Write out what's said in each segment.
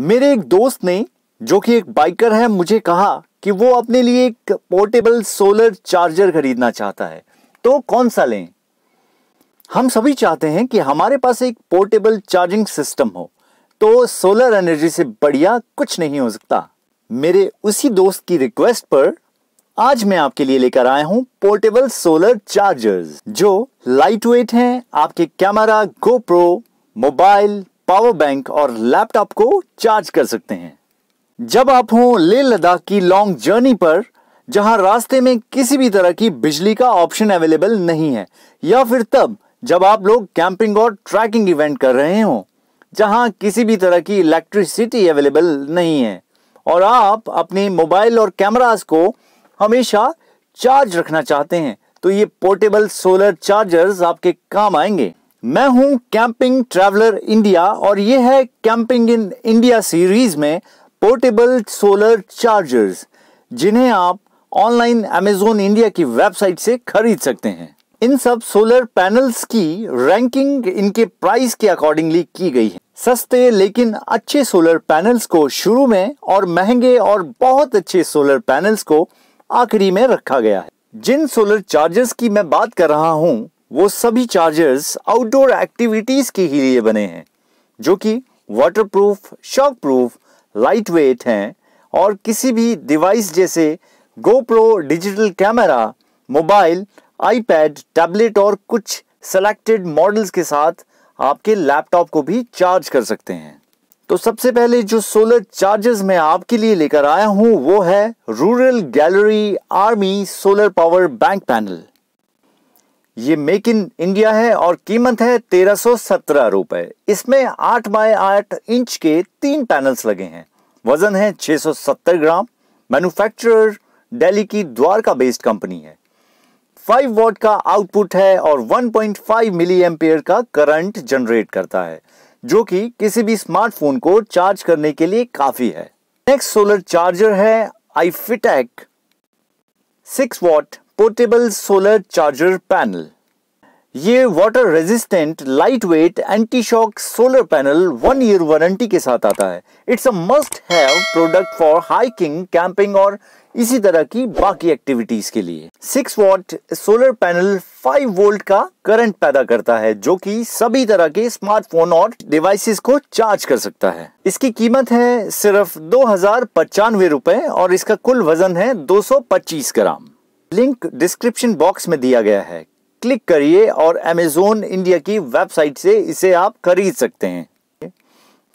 मेरे एक दोस्त ने, जो कि एक बाइकर है, मुझे कहा कि वो अपने लिए एक पोर्टेबल सोलर चार्जर खरीदना चाहता है। तो कौन सा लें? हम सभी चाहते हैं कि हमारे पास एक पोर्टेबल चार्जिंग सिस्टम हो। तो सोलर एनर्जी से बढ़िया कुछ नहीं हो सकता। मेरे उसी दोस्त की रिक्वेस्ट पर आज मैं आपके लिए लेकर आया हूँ पोर्टेबल सोलर चार्जर्स जो लाइट वेट हैं, आपके camera GoPro mobile power bank और लैपटॉप को चार्ज कर सकते हैं। जब आप हो लेह लद्दाख की लॉन्ग जर्नी पर, जहाँ रास्ते में किसी भी तरह की बिजली का ऑप्शन अवेलेबल नहीं है, या फिर तब, जब आप लोग कैंपिंग और ट्रैकिंग इवेंट कर रहे हो, जहाँ किसी भी तरह की इलेक्ट्रिसिटी अवेलेबल नहीं है, और आप अपने मोबाइल और कैमरास को हमेशा चार्ज रखना चाहते हैं तो ये पोर्टेबल सोलर चार्जर्स आपके काम आएँगे। मैं हूँ कैंपिंग ट्रैवलर इंडिया और ये है कैंपिंग इन इंडिया सीरीज़ में पोर्टेबल सोलर चार्जर्स जिन्हें आप ऑनलाइन अमेजोन इंडिया की वेबसाइट से खरीद सकते हैं। इन सब सोलर पैनल्स की रैंकिंग इनके प्राइस के अकॉर्डिंगली की गई है। सस्ते लेकिन अच्छे सोलर पैनल्स को शुरू में और महँगे और बहुत अच्छे सोलर पैनल्स को आखिरी में रखा गया है। जिन सोलर चार्जर्स की मैं बात कर रहा हूँ वो सभी चार्जर्स आउटडोर एक्टिविटीज़ के ही लिए बने हैं, जो कि waterproof shock proof light weight हैं और किसी भी डिवाइस जैसे GoPro digital camera mobile iPad tablet और कुछ सेलेक्टेड मॉडल्स के साथ आपके लैपटॉप को भी चार्ज कर सकते हैं। तो सबसे पहले जो सोलर चार्जर्स मैं आपके लिए लेकर आया हूँ, वो है rural gallery army solar power bank panel ये मेक इन इंडिया है और कीमत है तेरह सौ सत्रह रुपए। इसमें आठ बाय आठ इंच के तीन पैनल्स लगे हैं। वज़न है 670 ग्राम। मैन्युफैक्चरर दिल्ली की द्वारका बेस्ड कंपनी है। 5 वॉट का आउटपुट है और 1.5 मिली एम्पियर का करंट जनरेट करता है, जो कि किसी भी स्मार्टफ़ोन को चार्ज करने के लिए काफ़ी है। नेक्स्ट सोलर चार्जर है आईफिटेक। 6 watt portable solar charger panel ये water resistant light weight anti shock solar panel one year warranty के साथ आता है। It's a must have product for hiking camping और इसी तरह की बाकी एक्टिविटीज़ के लिए। Six watt solar panel five volt का करंट पैदा करता है, जो कि सभी तरह के स्मार्टफ़ोन और डिवाइसेस को चार्ज कर सकता है। इसकी कीमत है सिर्फ़ दो हज़ार पचानवे रुपए और इसका कुल वज़न है 225 ग्राम। लिंक डिस्क्रिप्शन बॉक्स में दिया गया है। क्लिक करिए और अमेजोन इंडिया की वेबसाइट से इसे आप खरीद सकते हैं।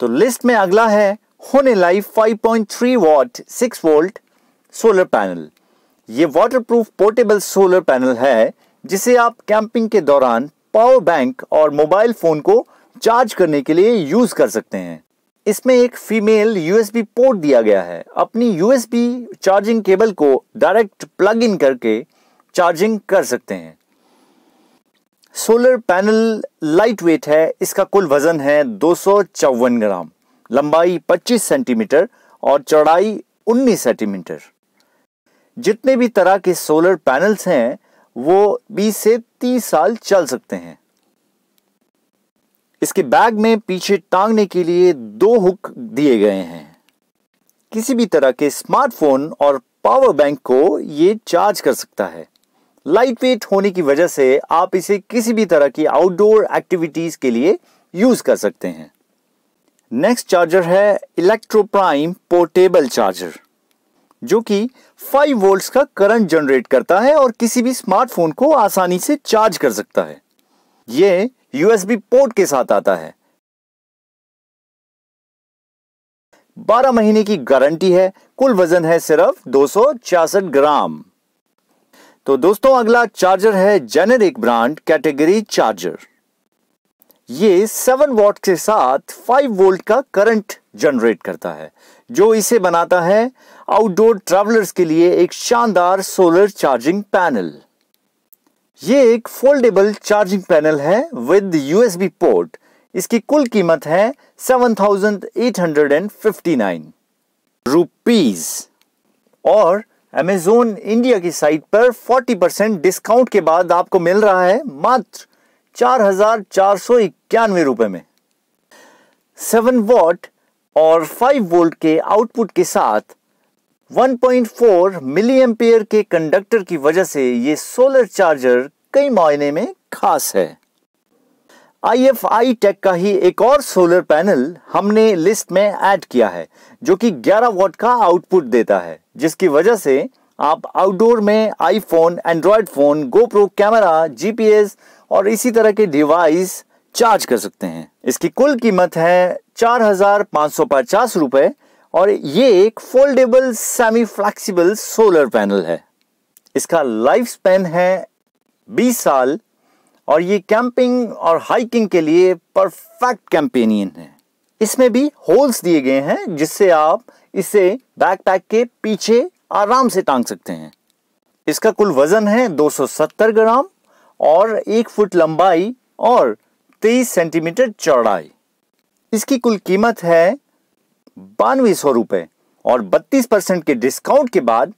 तो लिस्ट में अगला है, होने life 5.3 watt 6 volt solar panel ये वाटरप्रूफ पोर्टेबल सोलर पैनल है, जिसे आप कैंपिंग के दौरान पावर बैंक और मोबाइल फ़ोन को चार्ज करने के लिए यूज़ कर सकते हैं। इसमें एक फीमेल यूएसबी पोर्ट दिया गया है। अपनी यूएसबी चार्जिंग केबल को डायरेक्ट प्लग इन करके चार्जिंग कर सकते हैं। सोलर पैनल लाइट वेट है। इसका कुल वज़न है दो सौ चौवन ग्राम। लंबाई 25 सेंटीमीटर और चौड़ाई 19 सेंटीमीटर। जितने भी तरह के सोलर पैनल्स हैं, वो 20 से 30 साल चल सकते हैं। इसके बैग में पीछे टांगने के लिए दो हुक दिए गए हैं। किसी भी तरह के स्मार्टफ़ोन और पावर बैंक को ये चार्ज कर सकता है। लाइट वेट होने की वजह से आप इसे किसी भी तरह की आउटडोर एक्टिविटीज़ के लिए यूज़ कर सकते हैं। नेक्स्ट चार्जर है इलेक्ट्रोप्राइम पोर्टेबल चार्जर जो कि 5 वोल्ट्स का करंट जनरेट करता है और किसी भी स्मार्टफ़ोन को आसानी से चार्ज कर सकता है। यह यूएसबी पोर्ट के साथ आता है। 12 महीने की गारंटी है, कुल वज़न है सिर्फ़ दो ग्राम। तो दोस्तों, अगला चार्जर है जेनेरिक ब्रांड कैटेगरी चार्जर। ये 7 वॉट के साथ 5 वोल्ट का करंट जनरेट करता है, जो इसे बनाता है आउटडोर ट्रैवलर्स के लिए एक शानदार सोलर चार्जिंग पैनल। ये एक फोल्डेबल चार्जिंग पैनल है विद यूएसबी पोर्ट इसकी कुल कीमत है 7859 रुपीस और अमेजोन इंडिया की साइट पर 40 परसेंट डिस्काउंट के बाद आपको मिल रहा है मात्र चार हज़ार चार सौ इक्यानवे रुपए में। सेवन वॉट और 5 वोल्ट के आउटपुट के साथ 1.4 मिली एम्पियर के कंडक्टर की वजह से ये सोलर चार्जर कई मायने में खास है। आई टेक का ही एक और सोलर पैनल हमने लिस्ट में ऐड किया है, जो कि 11 वॉट का आउटपुट देता है, जिसकी वजह से आप आउटडोर में iPhone, Android phone, GoPro, camera, GPS और इसी तरह के डिवाइस चार्ज कर सकते हैं। इसकी कुल कीमत है चार हज़ार पाँच सौ पचास रुपए और ये एक foldable semi flexible solar panel है। इसका लाइफ स्पेन है 20 साल और ये कैंपिंग और हाइकिंग के लिए परफेक्ट कैंपेनियन है। इसमें भी होल्स दिए गए हैं जिससे आप इसे बैकपैक के पीछे आराम से टांग सकते हैं। इसका कुल वज़न है 270 ग्राम और एक फुट लंबाई और 23 सेंटीमीटर चौड़ाई। इसकी कुल कीमत है बानवे सौ रुपए और 32 परसेंट के डिस्काउंट के बाद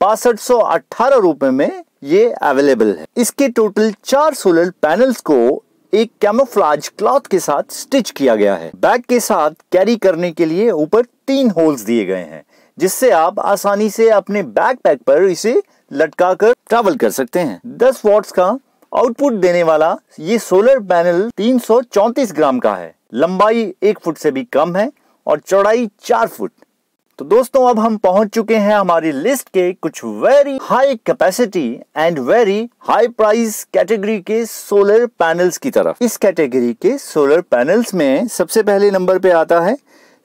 बासठ सौ अठारह रुपए में ये अवेलेबल है। इसके टोटल चार सोलर पैनल्स को एक कैमोफ्लाज क्लॉथ के साथ स्टिच किया गया है। बैग के साथ कैरी करने के लिए ऊपर तीन होल्स दिए गए हैं, जिससे आप आसानी से अपने बैकपैक पर इसे लटका कर ट्रेवल कर सकते हैं। 10 वॉट्स का आउटपुट देने वाला ये सोलर पैनल 334 ग्राम का है। लंबाई एक फुट से भी कम है और चौड़ाई चार फुट। तो दोस्तों, अब हम पहुँच चुके हैं हमारी लिस्ट के कुछ very high capacity and very high price category के सोलर पैनल्स की तरफ़। इस कैटेगरी के सोलर पैनल्स में सबसे पहले नंबर पे आता है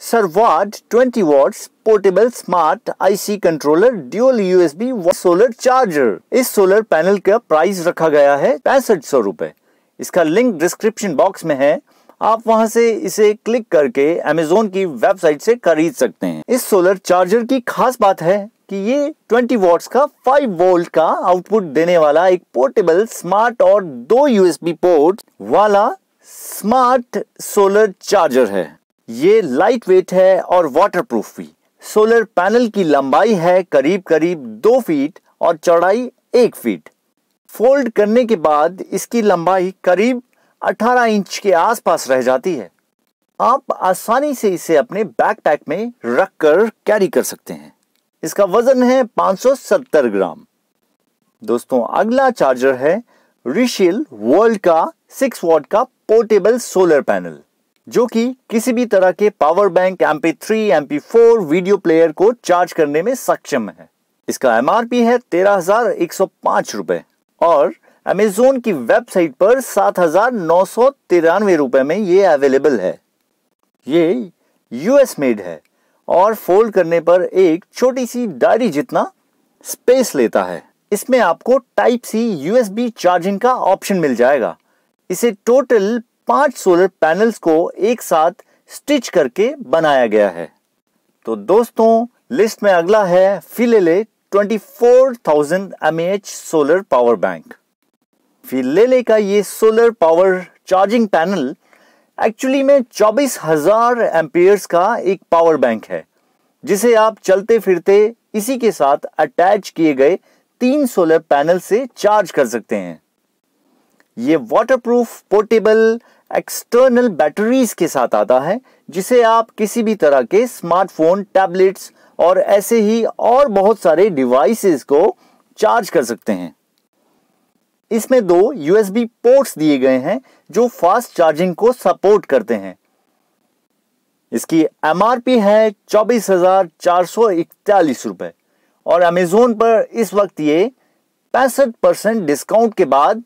सरवाड 20 watts portable smart IC controller dual USB solar charger इस सोलर पैनल का प्राइस रखा गया है पैंसठ सौ रुपए। इसका लिंक डिस्क्रिप्शन बॉक्स में है। आप वहाँ से इसे क्लिक करके अमेजोन की वेबसाइट से खरीद सकते हैं। इस सोलर चार्जर की खास बात है कि ये 20 वॉट्स का 5 वोल्ट का आउटपुट देने वाला एक पोर्टेबल स्मार्ट और दो यूएसबी पोर्ट वाला स्मार्ट सोलर चार्जर है। ये लाइट वेट है और वाटरप्रूफ भी। सोलर पैनल की लंबाई है करीब करीब दो फीट और चौड़ाई एक फीट। फोल्ड करने के बाद इसकी लंबाई करीब 18 इंच के आसपास रह जाती है। आप आसानी से इसे अपने बैकपैक में रखकर कैरी कर सकते हैं। इसका वज़न है 570 ग्राम। दोस्तों, अगला चार्जर है रिशिल वर्ल्ड का 6 वॉट का पोर्टेबल सोलर पैनल जो कि किसी भी तरह के power bank M P three M P four video player को चार्ज करने में सक्षम है। इसका एमआरपी है तेरह हज़ार एक सौ पाँच रुपए और अमेजोन की वेबसाइट पर सात हज़ार नौ सौ तिरानवे रुपए में ये अवेलेबल है। ये यूएस मेड है और फोल्ड करने पर एक छोटी सी डायरी जितना स्पेस लेता है। इसमें आपको टाइप सी यूएसबी चार्जिंग का ऑप्शन मिल जाएगा। इसे टोटल पाँच सोलर पैनल्स को एक साथ स्टिच करके बनाया गया है। तो दोस्तों लिस्ट में अगला है फिलेले 24,000 mAh सोलर पावर बैंक फिलेले का ये solar power charging panel actually में चौबीस हज़ार एम्पियर्स का एक पावर बैंक है, जिसे आप चलते फिरते इसी के साथ अटैच किए गए तीन सोलर पैनल से चार्ज कर सकते हैं। ये वाटरप्रूफ पोर्टेबल एक्सटर्नल बैटरीज के साथ आता है, जिसे आप किसी भी तरह के स्मार्टफ़ोन टैबलेट्स और ऐसे ही और बहुत सारे डिवाइसेस को चार्ज कर सकते हैं। इसमें दो यूएसबी पोर्ट्स दिए गए हैं, जो फास्ट चार्जिंग को सपोर्ट करते हैं। इसकी एमआरपी है चौबीस हज़ार चार सौ इकतालीस रुपए। और अमेजोन पर इस वक्त ये पैंसठ परसेंट डिस्काउंट के बाद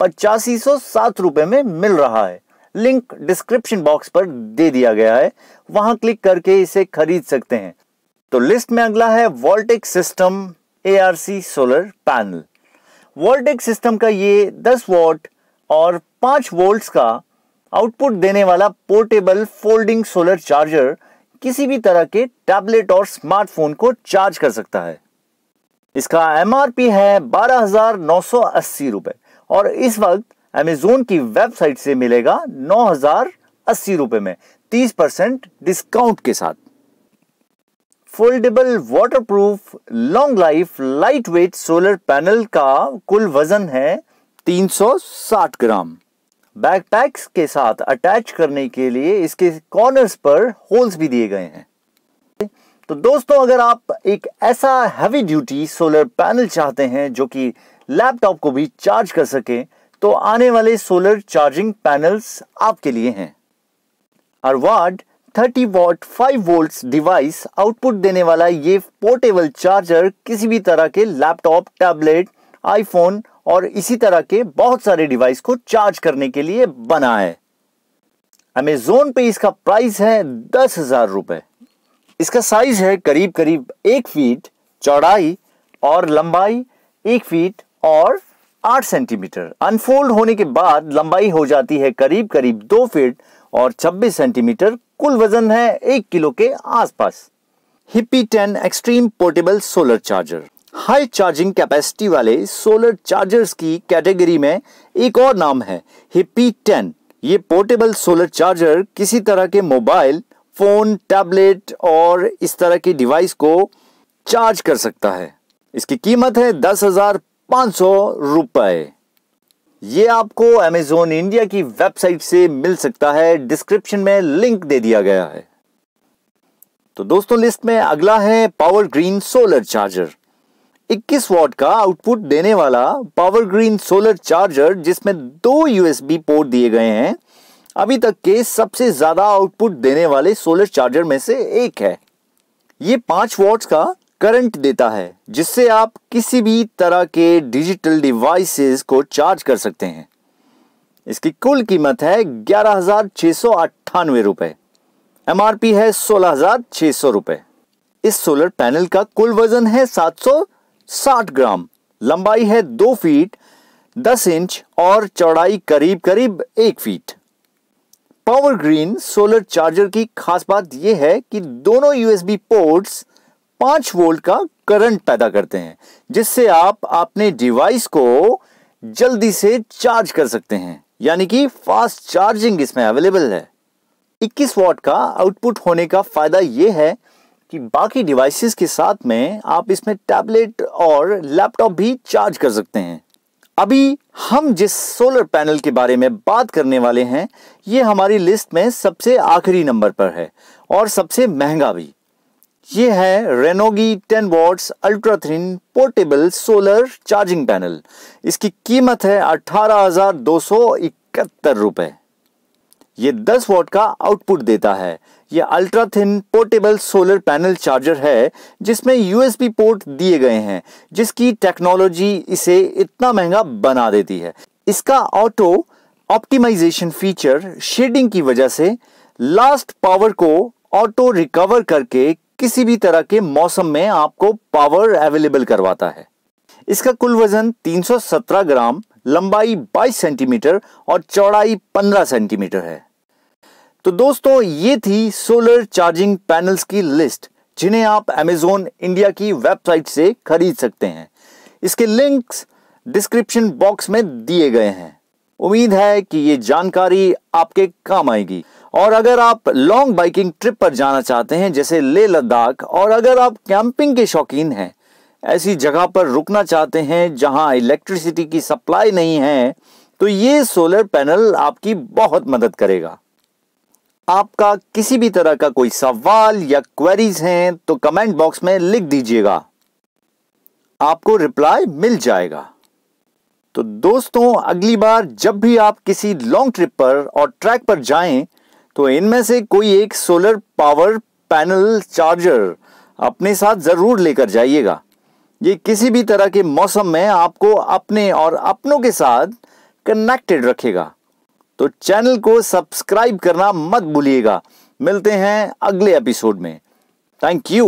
पचासी सौ सात रुपए में मिल रहा है। लिंक डिस्क्रिप्शन बॉक्स पर दे दिया गया है। वहाँ क्लिक करके इसे खरीद सकते हैं। तो लिस्ट में अगला है Voltek system ARC solar panel Voltek system का ये 10 वॉट और 5 वोल्ट्स का आउटपुट देने वाला पोर्टेबल फोल्डिंग सोलर चार्जर किसी भी तरह के टैबलेट और स्मार्टफ़ोन को चार्ज कर सकता है। इसका एमआरपी है बारह हज़ार नौ सौ अस्सी रुपए और इस वक्त अमेजोन की वेबसाइट से मिलेगा नौ हज़ार अस्सी रुपए में तीस परसेंट डिस्काउंट के साथ। Foldable waterproof long life light weight solar panel का कुल वज़न है 360 ग्राम। बैकपैक्स के साथ अटैच करने के लिए इसके कॉर्नर्स पर होल्स भी दिए गए हैं। तो दोस्तों, अगर आप एक ऐसा हैवी ड्यूटी सोलर पैनल चाहते हैं जो कि लैपटॉप को भी चार्ज कर सके तो आने वाले सोलर चार्जिंग पैनल्स आपके लिए हैं। अरवाड 30 वॉट 5 वोल्ट्स डिवाइस आउटपुट देने वाला ये पोर्टेबल चार्जर किसी भी तरह के लैपटॉप टैबलेट आईफोन और इसी तरह के बहुत सारे डिवाइस को चार्ज करने के लिए बना है। अमेजोन पे इसका प्राइस है दस हज़ार रुपए। इसका साइज़ है करीब करीब एक फीट चौड़ाई और लंबाई एक फीट और आठ सेंटीमीटर अनफोल्ड होने के बाद लंबाई हो जाती है करीब करीब दो फीट और 26 सेंटीमीटर कुल वज़न है एक किलो के आसपास। Hippie ten extreme portable solar charger. High charging capacity वाले सोलर चार्जर्स की कैटेगरी में एक और नाम है हिप्पी टेन। ये पोर्टेबल सोलर चार्जर किसी तरह के मोबाइल, फ़ोन, टैबलेट और इस तरह की डिवाइस को चार्ज कर सकता है। इसकी कीमत है दस हज़ार पाँच सौ रुपए। ये आपको अमेजोन इंडिया की वेबसाइट से मिल सकता है। डिस्क्रिप्शन में लिंक दे दिया गया है। तो दोस्तों लिस्ट में अगला है power green solar charger 21 watt का आउटपुट देने वाला पावर ग्रीन सोलर चार्जर जिसमें दो यूएसबी पोर्ट दिए गए हैं, अभी तक के सबसे ज़्यादा आउटपुट देने वाले सोलर चार्जर में से एक है। ये पाँच वॉट्स का करंट देता है, जिससे आप किसी भी तरह के डिजिटल डिवाइसेस को चार्ज कर सकते हैं। इसकी कुल कीमत है ग्यारह हज़ार छह सौ अट्ठानवे है सोलह हज़ार सौ रुपए। इस सोलर पैनल का कुल वज़न है सात सौ साठ ग्राम। लंबाई है दो फीट, दस इंच और चौड़ाई करीब करीब एक feet. Power green solar charger की खास बात यह है कि दोनों यूएसबी पोर्ट्स पाँच वोल्ट का करंट पैदा करते हैं, जिससे आप अपने डिवाइस को जल्दी से चार्ज कर सकते हैं। यानी कि फास्ट चार्जिंग इसमें अवेलेबल है। 21 वॉट का आउटपुट होने का फ़ायदा यह है कि बाकी डिवाइसेस के साथ में आप इसमें टैबलेट और लैपटॉप भी चार्ज कर सकते हैं। अभी हम जिस सोलर पैनल के बारे में बात करने वाले हैं, ये हमारी लिस्ट में सबसे आखिरी नंबर पर है और सबसे महँगा भी। ये है Renogy 10 watts ultra thin portable solar charging panel इसकी कीमत है अठारह रुपए। ये 10 वॉट का आउटपुट देता है। ये ultra thin portable solar panel charger है, जिसमें यूएसबी पोर्ट दिए गए हैं, जिसकी टेक्नोलॉजी इसे इतना महँगा बना देती है। इसका ऑटो ऑप्टिमाइजेशन फीचर शेडिंग की वजह से लास्ट पावर को ऑटो रिकवर करके किसी भी तरह के मौसम में आपको पावर अवेलेबल करवाता है। इसका कुल वज़न 317 ग्राम, लंबाई 22 सेंटीमीटर और चौड़ाई 15 सेंटीमीटर है। तो दोस्तों, ये थी सोलर चार्जिंग पैनल्स की लिस्ट जिन्हें आप अमेजोन इंडिया की वेबसाइट से खरीद सकते हैं। इसके लिंक्स डिस्क्रिप्शन बॉक्स में दिए गए हैं। उम्मीद है कि ये जानकारी आपके काम आएगी। और अगर आप लॉन्ग बाइकिंग ट्रिप पर जाना चाहते हैं, जैसे ले लद्दाख, और अगर आप कैंपिंग के शौकीन हैं, ऐसी जगह पर रुकना चाहते हैं जहाँ इलेक्ट्रिसिटी की सप्लाई नहीं है तो ये सोलर पैनल आपकी बहुत मदद करेगा। आपका किसी भी तरह का कोई सवाल या क्वेरीज हैं तो कमेंट बॉक्स में लिख दीजिएगा। आपको रिप्लाई मिल जाएगा। तो दोस्तों, अगली बार जब भी आप किसी लॉन्ग ट्रिप पर और ट्रैक पर जाएँ तो इनमें से कोई एक सोलर पावर पैनल चार्जर अपने साथ ज़रूर लेकर जाइएगा। ये किसी भी तरह के मौसम में आपको अपने और अपनों के साथ कनेक्टेड रखेगा। तो चैनल को सब्सक्राइब करना मत भूलिएगा। मिलते हैं अगले एपिसोड में। Thank you